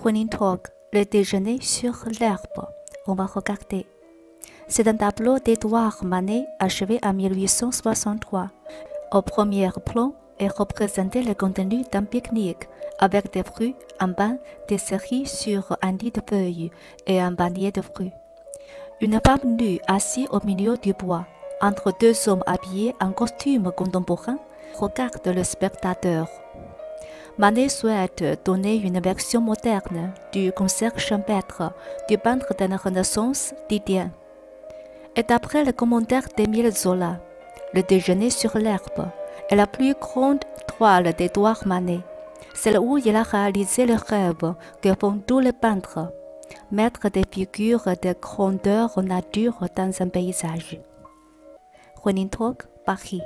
Running Talk, le déjeuner sur l'herbe. On va regarder. C'est un tableau d'Edouard Manet achevé en 1863. Au premier plan est représenté le contenu d'un pique-nique avec des fruits, un banc, des cerises sur un lit de feuilles et un panier de fruits. Une femme nue assise au milieu du bois, entre deux hommes habillés en costume contemporain, regarde le spectateur. Manet souhaite donner une version moderne du concert champêtre du peintre de la Renaissance Didien. Et d'après le commentaire d'Émile Zola, Le déjeuner sur l'herbe est la plus grande toile d'Edouard Manet, celle où il a réalisé le rêve que font tous les peintres, mettre des figures de grandeur nature dans un paysage. Talk, Paris.